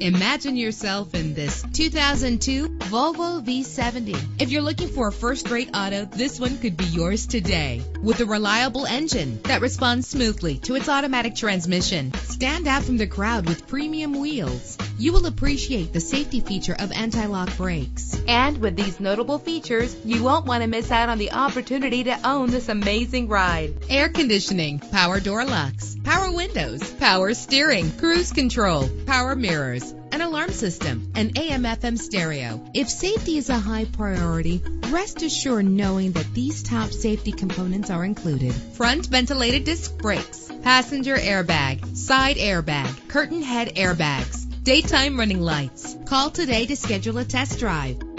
Imagine yourself in this 2002 Volvo V70. If you're looking for a first-rate auto, this one could be yours today. With a reliable engine that responds smoothly to its automatic transmission, stand out from the crowd with premium wheels. You will appreciate the safety feature of anti-lock brakes. And with these notable features, you won't want to miss out on the opportunity to own this amazing ride. Air conditioning, power door locks, power windows, power steering, cruise control, power mirrors, an alarm system, an AM FM stereo. If safety is a high priority, rest assured knowing that these top safety components are included. Front ventilated disc brakes, passenger airbag, side airbag, curtain head airbags, daytime running lights. Call today to schedule a test drive.